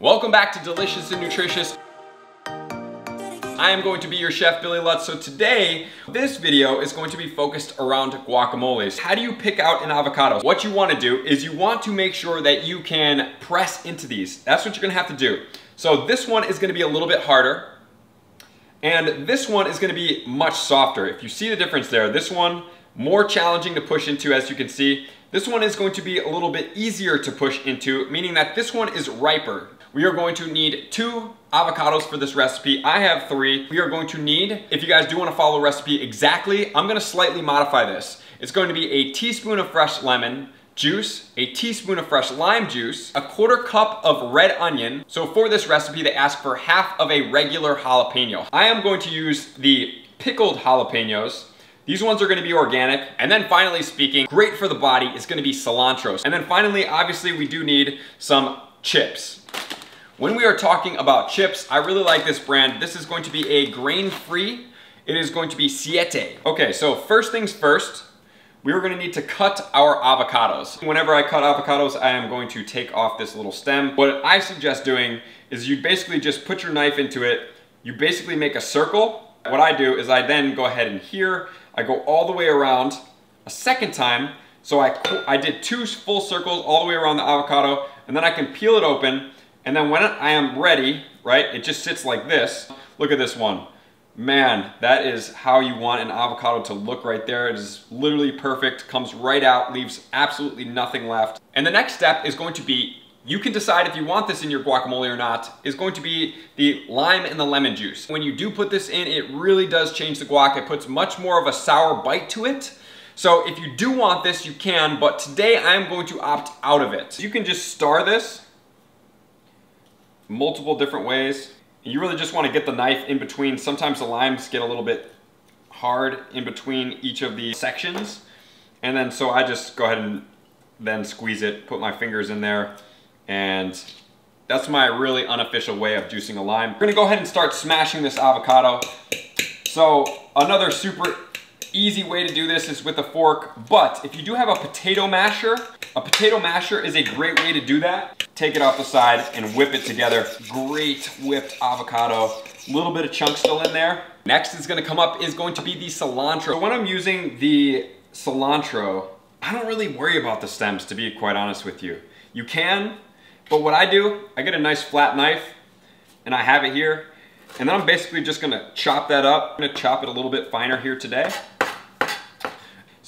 Welcome back to Delicious and Nutritious. I am going to be your chef, Billy Lutz. So today, this video is going to be focused around guacamoles. How do you pick out an avocado? What you wanna do is you want to make sure that you can press into these. That's what you're gonna have to do. So this one is gonna be a little bit harder, and this one is gonna be much softer. If you see the difference there, this one, more challenging to push into as you can see. This one is going to be a little bit easier to push into, meaning that this one is riper. We are going to need two avocados for this recipe. I have three. We are going to need, if you guys do wanna follow the recipe exactly, I'm gonna slightly modify this. It's going to be a teaspoon of fresh lemon, juice, a teaspoon of fresh lime juice, a quarter cup of red onion. So for this recipe, they ask for half of a regular jalapeno. I am going to use the pickled jalapenos. These ones are gonna be organic. And then finally speaking, great for the body is gonna be cilantro. And then finally, obviously we do need some chips. When we are talking about chips, I really like this brand. This is going to be a grain-free. It is going to be Siete. Okay, so first things first, we are gonna need to cut our avocados. Whenever I cut avocados, I am going to take off this little stem. What I suggest doing is you basically just put your knife into it, you basically make a circle. What I do is I then go ahead and here, I go all the way around a second time, so I, I did two full circles all the way around the avocado, and then I can peel it open, and then when I am ready, right, it just sits like this. Look at this one. Man, that is how you want an avocado to look right there. It is literally perfect, comes right out, leaves absolutely nothing left. And the next step is going to be, you can decide if you want this in your guacamole or not, is going to be the lime and the lemon juice. When you do put this in, it really does change the guac. It puts much more of a sour bite to it. So if you do want this, you can, but today I'm going to opt out of it. You can just star this multiple different ways. You really just want to get the knife in between. Sometimes the limes get a little bit hard in between each of the sections. And then so I just go ahead and then squeeze it, put my fingers in there, and that's my really unofficial way of juicing a lime. We're gonna go ahead and start smashing this avocado. So another super easy way to do this is with a fork, but if you do have a potato masher, a potato masher is a great way to do that. Take it off the side and whip it together. Great whipped avocado. A little bit of chunk still in there. Next is gonna come up is going to be the cilantro. So when I'm using the cilantro, I don't really worry about the stems to be quite honest with you. You can, but what I do, I get a nice flat knife and I have it here and then I'm basically just gonna chop that up. I'm gonna chop it a little bit finer here today.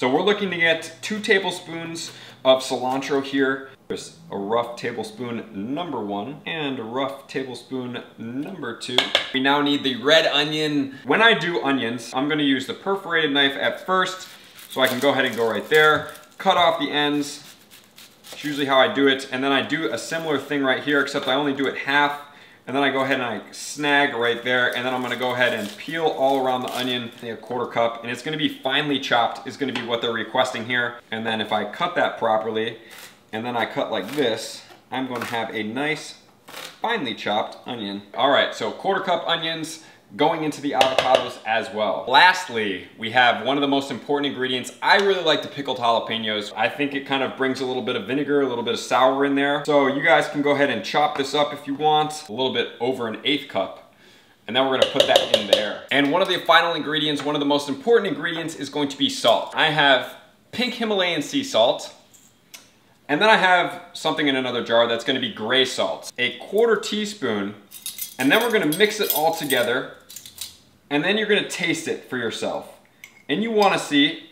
So we're looking to get two tablespoons of cilantro here. There's a rough tablespoon number one and a rough tablespoon number two. We now need the red onion. When I do onions, I'm gonna use the perforated knife at first so I can go ahead and go right there, cut off the ends. It's usually how I do it. And then I do a similar thing right here, except I only do it half and then I go ahead and I snag right there and then I'm gonna go ahead and peel all around the onion, a quarter cup, and it's gonna be finely chopped is gonna be what they're requesting here. And then if I cut that properly, and then I cut like this, I'm gonna have a nice finely chopped onion. All right, so quarter cup onions, going into the avocados as well. Lastly, we have one of the most important ingredients. I really like the pickled jalapenos. I think it kind of brings a little bit of vinegar, a little bit of sour in there. So you guys can go ahead and chop this up if you want. A little bit over an eighth cup. And then we're gonna put that in there. And one of the final ingredients, one of the most important ingredients is going to be salt. I have pink Himalayan sea salt. And then I have something in another jar that's gonna be gray salt. A quarter teaspoon. And then we're gonna mix it all together and then you're gonna taste it for yourself. And you wanna see,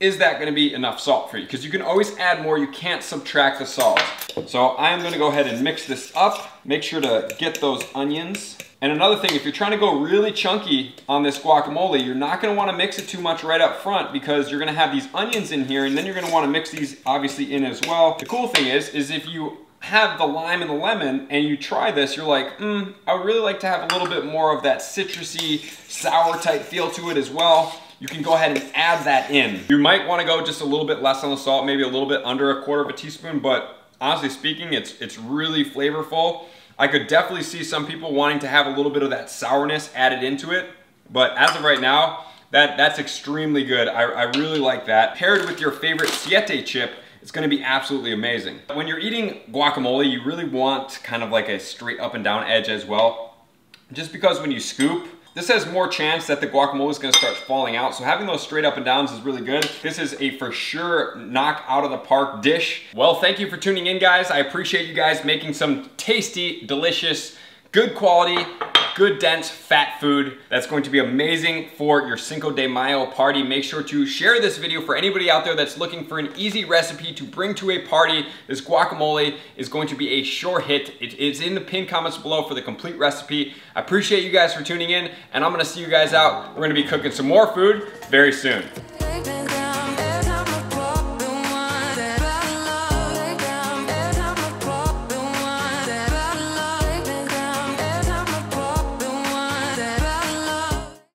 is that gonna be enough salt for you? Because you can always add more, you can't subtract the salt. So I'm gonna go ahead and mix this up. Make sure to get those onions. And another thing, if you're trying to go really chunky on this guacamole, you're not gonna wanna mix it too much right up front because you're gonna have these onions in here and then you're gonna wanna mix these obviously in as well. The cool thing is, is if you have the lime and the lemon and you try this, you're like, mm, I would really like to have a little bit more of that citrusy, sour type feel to it as well. You can go ahead and add that in. You might wanna go just a little bit less on the salt, maybe a little bit under a quarter of a teaspoon, but honestly speaking, it's, it's really flavorful. I could definitely see some people wanting to have a little bit of that sourness added into it, but as of right now, that, that's extremely good. I, I really like that. Paired with your favorite siete chip, it's gonna be absolutely amazing. When you're eating guacamole, you really want kind of like a straight up and down edge as well. Just because when you scoop, this has more chance that the guacamole is gonna start falling out. So having those straight up and downs is really good. This is a for sure knock out of the park dish. Well, thank you for tuning in guys. I appreciate you guys making some tasty, delicious, good quality, good dense fat food that's going to be amazing for your Cinco de Mayo party. Make sure to share this video for anybody out there that's looking for an easy recipe to bring to a party. This guacamole is going to be a sure hit. It is in the pinned comments below for the complete recipe. I appreciate you guys for tuning in and I'm gonna see you guys out. We're gonna be cooking some more food very soon.